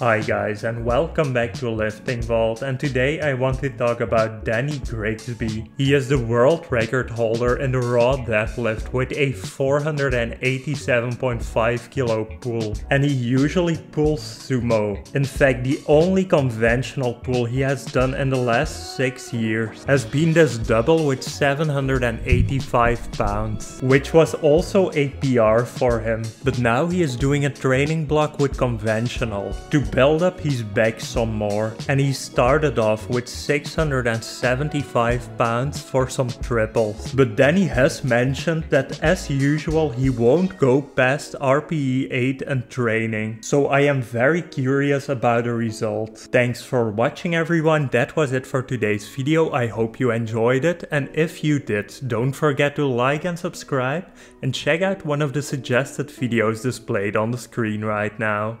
Hi guys and welcome back to Lifting Vault and today I want to talk about Danny Grigsby. He is the world record holder in the raw deadlift with a 487.5 kilo pull and he usually pulls sumo. In fact the only conventional pull he has done in the last 6 years has been this double with 785 pounds which was also a PR for him but now he is doing a training block with conventional. To build up his back some more and he started off with 675 pounds for some triples. But then he has mentioned that as usual he won't go past RPE 8 and training. So I am very curious about the result. Thanks for watching everyone, that was it for today's video. I hope you enjoyed it and if you did, don't forget to like and subscribe and check out one of the suggested videos displayed on the screen right now.